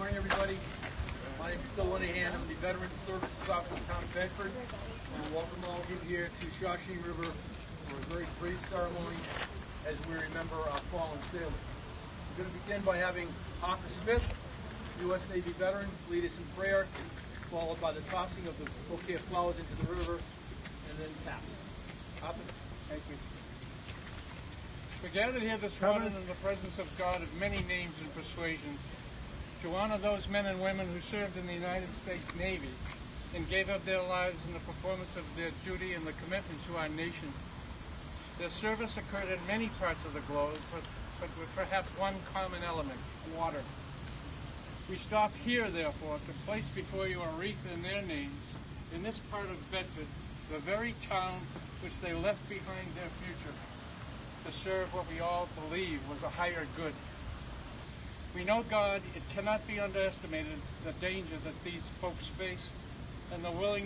morning, everybody. My name is Phil Linehan. I'm the Veterans Services Officer of the Town of Bedford. And welcome all of you here to Shawsheen River for a very brief ceremony as we remember our fallen sailors. We're going to begin by having Hoffa Smith, U.S. Navy veteran, lead us in prayer, followed by the tossing of the bouquet of flowers into the river, and then taps. Hoffa? Thank you. We're gathered here this morning in the presence of God of many names and persuasions to honor those men and women who served in the United States Navy and gave up their lives in the performance of their duty and the commitment to our nation. Their service occurred in many parts of the globe, but, but with perhaps one common element, water. We stop here, therefore, to place before you a wreath in their names in this part of Bedford, the very town which they left behind their future to serve what we all believe was a higher good. We know, God, it cannot be underestimated the danger that these folks face and the willingness